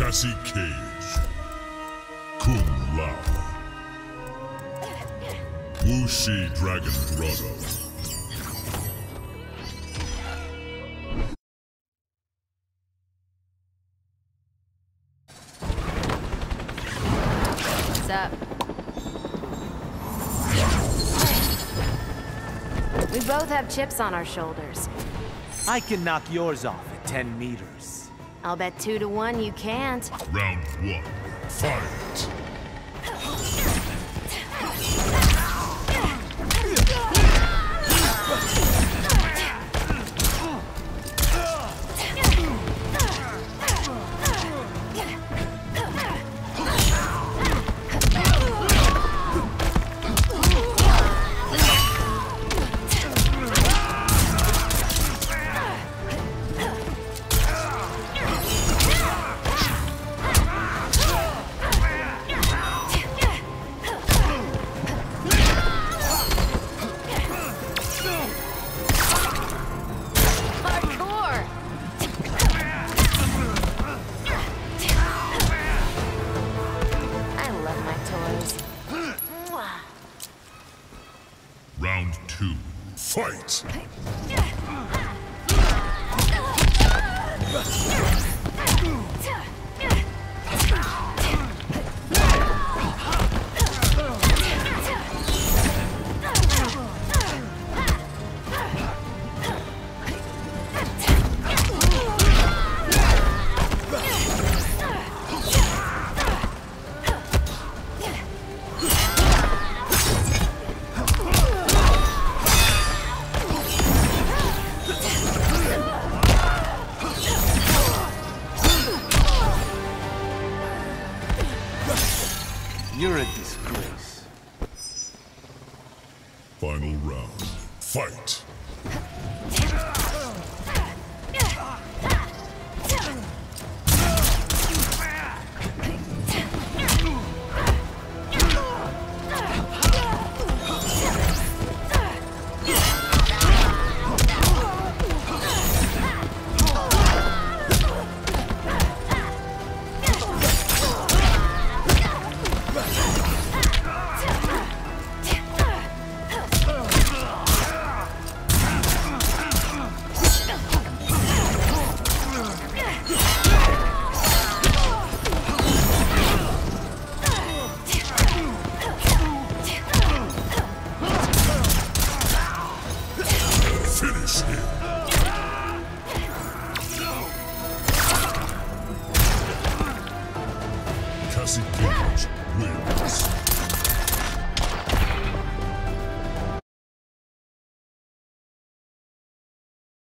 Cassie Cage. Kung Lao. Wu Shi Dragon Grotto. What's up? We both have chips on our shoulders. I can knock yours off at 10 meters. I'll bet two to one you can't. Round one. Fight. Round two. Fight. You're a disgrace. Final round. Fight. Cassie Cage wins.